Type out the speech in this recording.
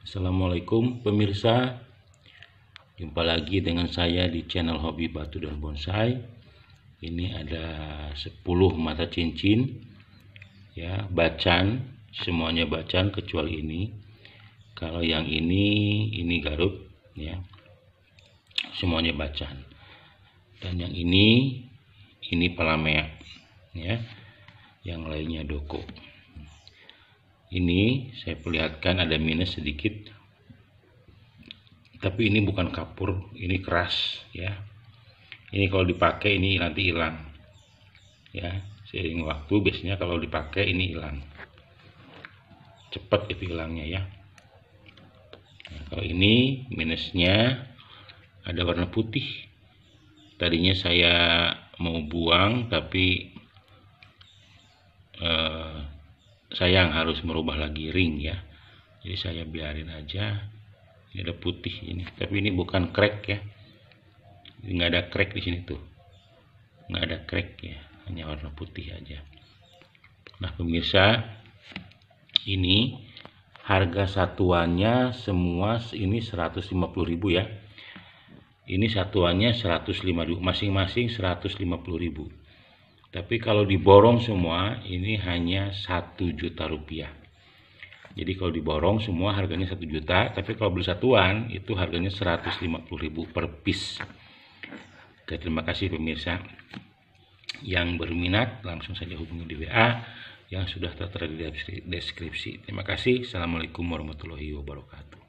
Assalamualaikum pemirsa. Jumpa lagi dengan saya di channel Hobi Batu dan Bonsai. Ini ada 10 mata cincin. Ya Bacan. Semuanya bacan kecuali ini. Kalau yang ini Ini garut ya. Semuanya bacan. Dan yang ini Ini palamea ya. Yang lainnya doko ini saya perlihatkan ada minus sedikit. Tapi ini bukan kapur ini keras ya. Ini kalau dipakai ini nanti hilang ya. Seiring waktu biasanya kalau dipakai ini hilang. Cepat itu hilangnya ya. Nah, kalau ini minusnya ada warna putih. Tadinya saya mau buang tapi eh, sayang harus merubah lagi ring ya. Jadi saya biarin aja. Ini ada putih ini. Tapi ini bukan crack ya. Nggak ada crack di sini tuh. Nggak ada crack ya. Hanya warna putih aja. Nah pemirsa ini harga satuannya semua ini 150.000 ya. Ini satuannya 105.000 masing-masing 150.000 tapi kalau diborong semua ini hanya satu juta rupiah. Jadi kalau diborong semua harganya satu juta. Tapi kalau beli satuan itu harganya 150.000 per piece. Oke terima kasih pemirsa yang berminat. Langsung saja hubungi di WA yang sudah tertera di deskripsi. Terima kasih. Assalamualaikum warahmatullahi wabarakatuh